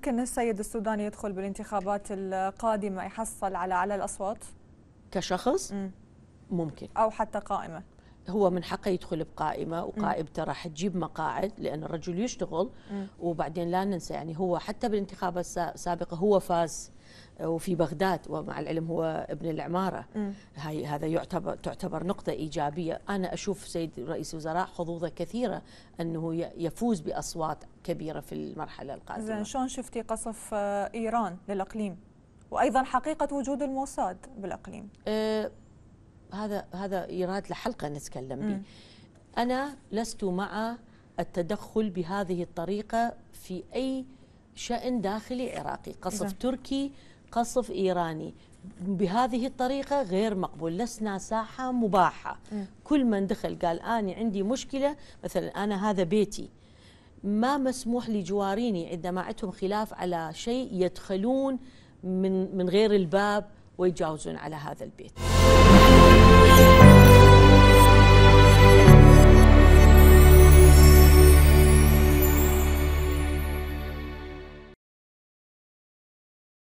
ممكن السيد السوداني يدخل بالانتخابات القادمة يحصل على على الأصوات؟ كشخص؟ ممكن. أو حتى قائمة؟ هو من حقه يدخل بقائمة وقائمته راح تجيب مقاعد لأن الرجل يشتغل وبعدين لا ننسى يعني هو حتى بالانتخابات السابقة هو فاز وفي بغداد ومع العلم هو ابن العمارة. هاي هذا يعتبر تعتبر نقطة إيجابية. أنا أشوف سيد رئيس الوزراء حظوظة كثيرة أنه يفوز بأصوات كبيرة في المرحلة القادمة. زين شلون شفتي قصف آه، إيران للإقليم؟ وأيضا حقيقة وجود الموساد بالإقليم. أه هذا هذا يراد لحلقة نتكلم به أنا لست مع التدخل بهذه الطريقة في أي شأن داخلي عراقي قصف زي. تركي قصف إيراني بهذه الطريقة غير مقبول لسنا ساحة مباحة م. كل من دخل قال أنا عندي مشكلة مثلا أنا هذا بيتي ما مسموح لجواريني عندما عندهم خلاف على شيء يدخلون من من غير الباب ويجاوزون على هذا البيت